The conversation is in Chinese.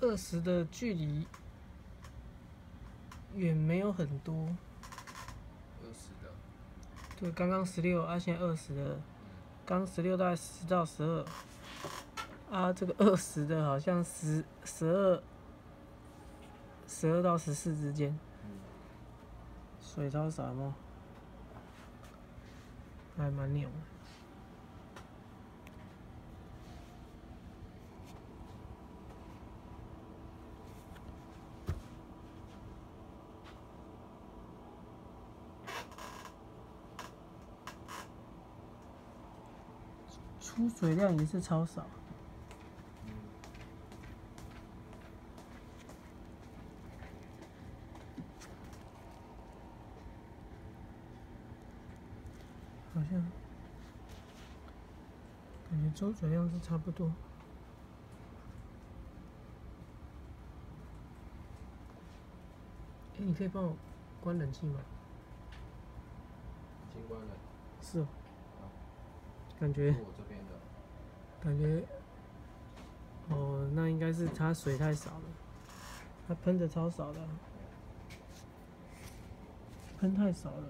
二十的距离远没有很多。二十的，对，刚刚十六，啊，现在二十了。刚十六大概十到十二，啊，这个二十的好像十十二，十二到十四之间，嗯，水超少吗？还蛮牛出水量也是超少。嗯，好像感觉周水量是差不多。哎、你可以帮我关冷气吗？已经关了，是哦。感觉我这边的，感觉，哦，那应该是它水太少了，它喷的超少的，喷太少了。